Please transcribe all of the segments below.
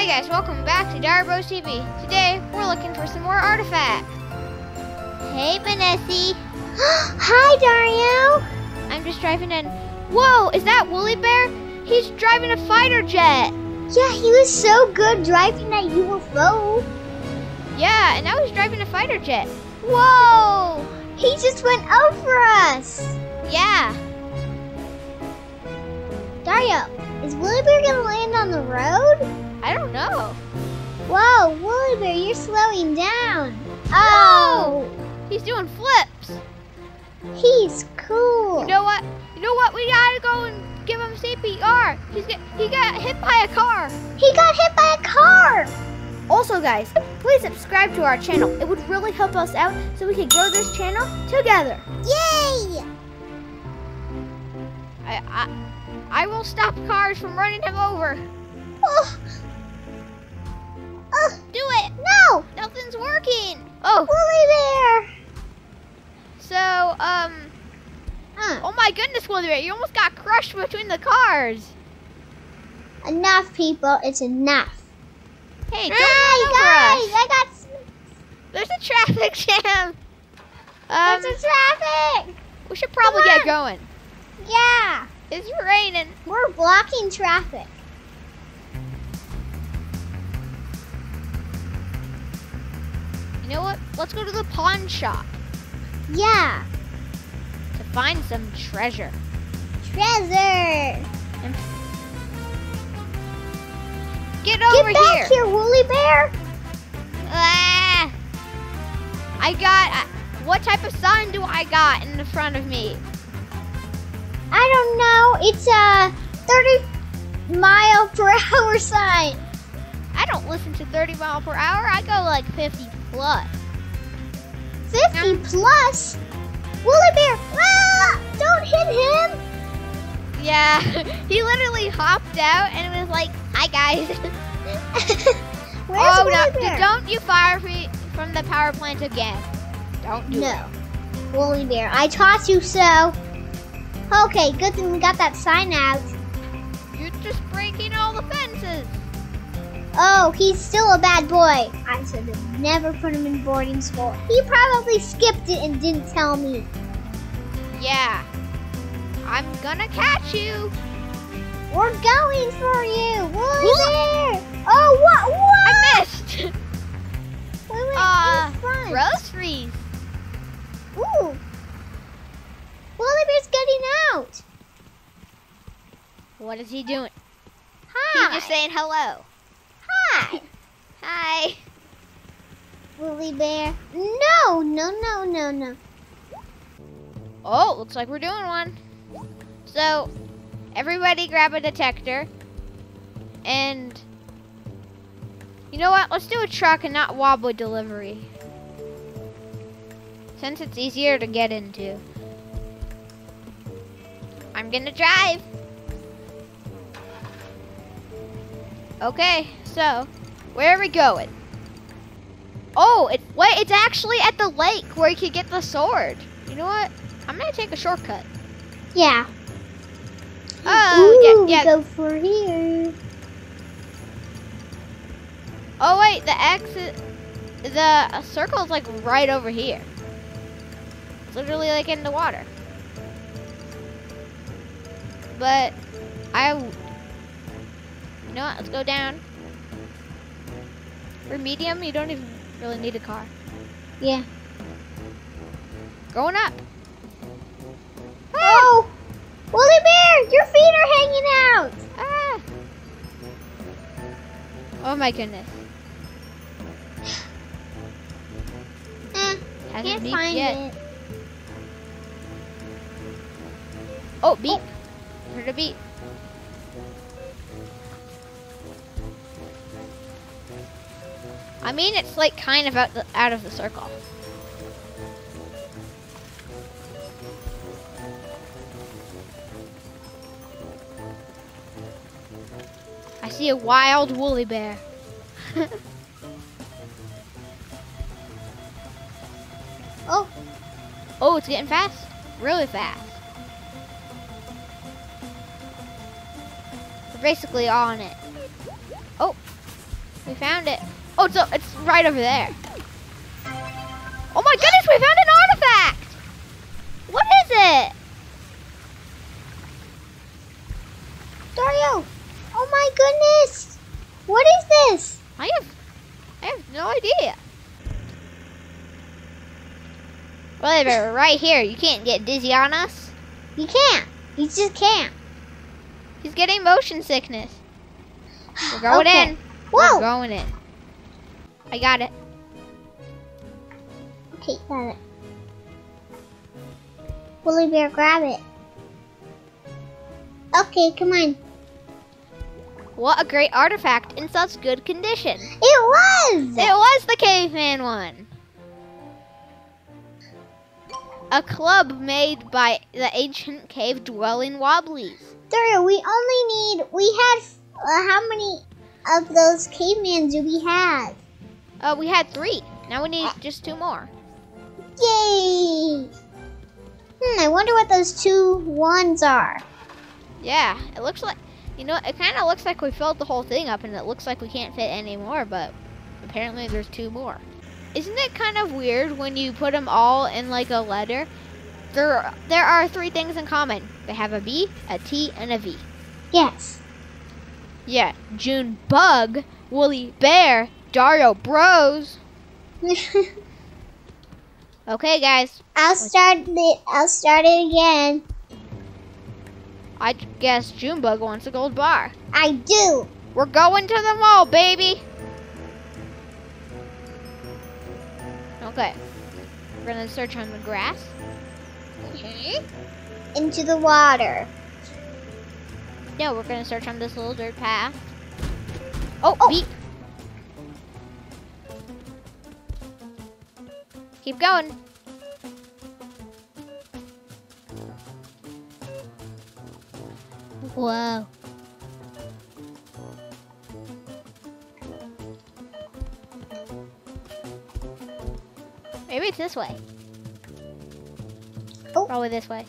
Hi guys, welcome back to Dario Bros TV. Today, we're looking for some more artifacts. Hey, Vanessa. Hi, Dario. I'm just driving in. Whoa, is that Woolly Bear? He's driving a fighter jet. Yeah, he was so good driving that UFO. Yeah, and now he's driving a fighter jet. Whoa! He just went over us. Yeah. Dario, is Woolly Bear gonna land on the road? I don't know. Whoa, Woolly Bear, you're slowing down. Oh, He's doing flips. he's cool. You know what? You know what? We gotta go and give him CPR. He's get, he got hit by a car. He got hit by a car. Also, guys, please subscribe to our channel. It would really help us out so we can grow this channel together. Yay! I, I, I will stop cars from running him over. Oh, oh, Do it. no, Nothing's working. Oh, Woolly Bear. so, um, Huh. oh my goodness, Woolly Bear, you almost got crushed between the cars. Enough, people. It's enough. Hey, don't Hey, guys. I got. There's a traffic jam. Um, There's a traffic. we should probably get going. Yeah, It's raining. we're blocking traffic. You know what? Let's go to the pawn shop Yeah, to find some treasure. treasure. Get Get over back here. here, Woolly Bear. Ah! I got. What type of sign do I got in the front of me? I don't know. It's a 30 mile per hour sign. I don't listen to 30 mile per hour. I go like 50 plus. 50 plus. Woolly Bear, ah, don't hit him. Yeah, he literally hopped out and was like, "Hi guys." Where's oh no! Bear? Don't you fire me from the power plant again? Don't do No. Woolly Bear, I taught you so. Okay, good thing we got that sign out. You're just breaking all the fences. Oh, he's still a bad boy. I should have never put him in boarding school. He probably skipped it and didn't tell me. Yeah. I'm gonna catch you. We're going for you, Woolly Bear. Oh, what? What? I missed. Went Uh. Groceries. Ooh. Woolly Bear's getting out. What is he doing? Hi. He's just saying hello. Hi. Hi. Woolly Bear. No, no, no, no, no. Oh, looks like we're doing one. So, everybody grab a detector. And, you know what? Let's do a truck and not wobbly delivery. Since it's easier to get into. I'm gonna drive. Okay, so, where are we going? Oh, it, wait, it's actually at the lake where you can get the sword. You know what? I'm gonna take a shortcut. Yeah. Oh, Ooh, yeah, yeah. Go for here. Oh wait, the X, is, the circle is like right over here. It's literally like in the water. But I, you know what? Let's go down. For medium, you don't even really need a car. Yeah. Going up. Oh, Woolly Bear, your feet are hanging out. Ah! Oh my goodness. Eh, Hasn't can't find yet. it. Oh, beep. Heard a beep. I mean, it's like kind of out, the, out of the circle. I see a wild woolly bear. Oh, Oh, it's getting fast. Really fast. We're basically on it. Oh. We found it. Oh, it's, it's right over there. Oh my goodness, we found an artifact! What is it? Dario! Oh my goodness! What is this? I have, I have no idea. Well, they're right here. You can't get dizzy on us. You can't. You just can't. He's getting motion sickness. We're going Okay. in. We're going in. I got it. Okay, got it. Woolly Bear, grab it. Okay, come on. What a great artifact in such good condition. It was! It was the caveman one. A club made by the ancient cave dwelling wobblies. Dario, we only need. We had. Uh, how many of those cavemen do we have? Uh, we had three. Now we need just two more. Yay! Hmm, I wonder what those two ones are. Yeah, it looks like, you know, it kind of looks like we filled the whole thing up and it looks like we can't fit any more, but apparently there's two more. Isn't it kind of weird when you put them all in like a letter? There, there are three things in common. They have a B, a T, and a V. Yes. Yeah, June Bug, Woolly Bear, Dario Bros. Okay, guys, I'll start it. I'll start it again. I guess Junebug wants a gold bar. I do. We're going to the mall, baby. Okay. We're gonna search on the grass. Into the water. No, we're gonna search on this little dirt path. Oh, Oh. beep. Keep going. Whoa. Maybe it's this way. Oh. Probably this way.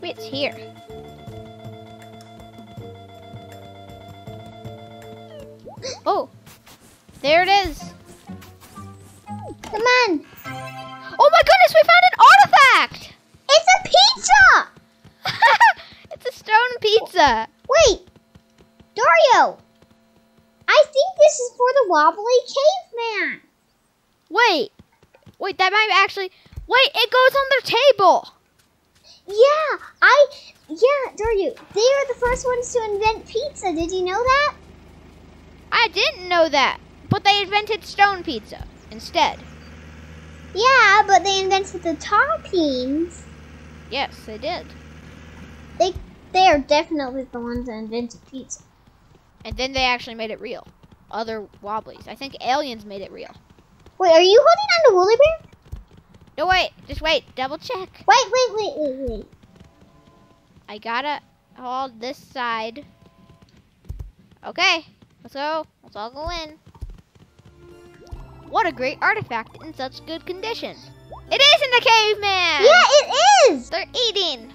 Maybe it's here. Oh, there it is. Come on. Oh my goodness, we found an artifact! It's a pizza. it's a stone pizza. Wait, Dario. I think this is for the wobbly caveman. Wait, wait, that might actually. Wait, it goes on their table. Yeah, I. Yeah, Dario. They are the first ones to invent pizza. Did you know that? I didn't know that, but they invented stone pizza instead. Yeah, but they invented the toppings. Yes, they did. They they are definitely the ones that invented pizza. And then they actually made it real. Other wobblies. I think aliens made it real. Wait, are you holding on to Woolly Bear? No, wait, just wait, double check. Wait, wait, wait, wait, wait. I gotta hold this side. Okay, let's go. Let's all go in. What a great artifact in such good condition. It isn't a caveman! Yeah, it is. They're eating.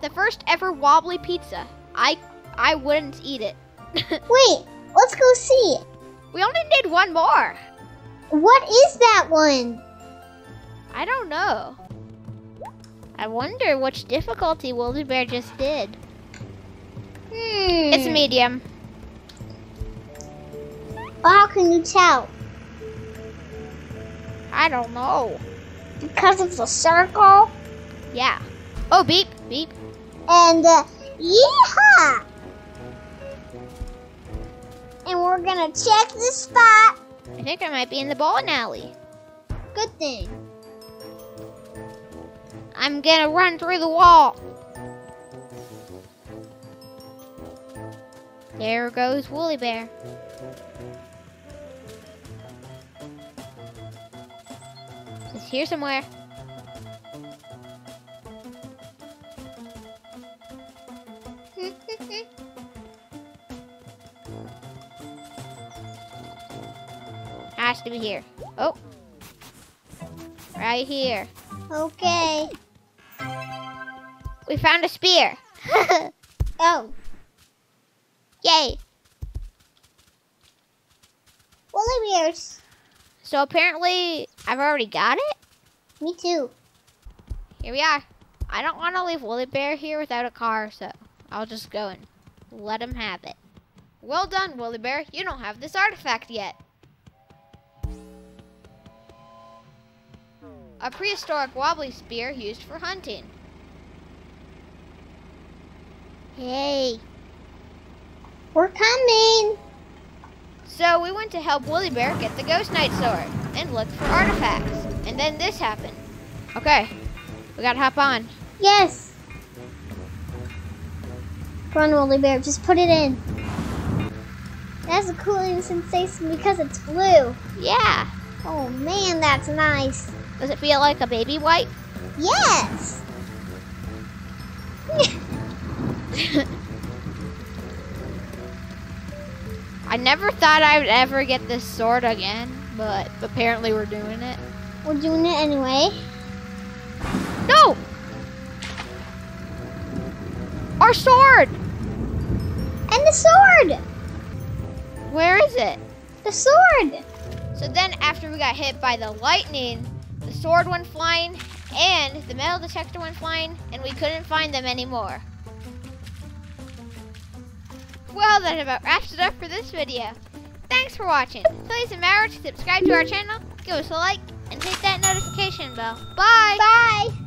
The first ever wobbly pizza. I I wouldn't eat it. Wait, let's go see it. we only need one more. What is that one? I don't know. I wonder which difficulty Woolly Bear just did. Hmm. It's medium. Well, how can you tell? I don't know. Because it's a circle. Yeah. Oh, beep, beep. And uh, yeehaw! And we're gonna check the spot. I think I might be in the bowling alley. Good thing. I'm gonna run through the wall. There goes Woolly Bear. It's here somewhere. Has to be here. Oh. Right here. Okay. We found a spear. Oh, Yay. woolly bears. So apparently I've already got it. Me too. Here we are. I don't want to leave Woolly Bear here without a car, so I'll just go and let him have it. Well done, Woolly Bear. You don't have this artifact yet. A prehistoric wobbly spear used for hunting. Hey. We're coming. So we went to help Woolly Bear get the Ghost Knight sword and look for artifacts. And then this happened. Okay, we gotta hop on. Yes. Run, woolly bear. Just put it in. It has a cooling sensation because it's blue. Yeah. Oh man, that's nice. Does it feel like a baby wipe? Yes. I never thought I would ever get this sword again, but apparently we're doing it. We're doing it anyway. No! Our sword! And the sword. Where is it? The sword. So then after we got hit by the lightning, the sword went flying and the metal detector went flying and we couldn't find them anymore. Well, that about wraps it up for this video. Thanks for watching. Please remember to subscribe to our channel, give us a like, and hit that notification bell. Bye! Bye.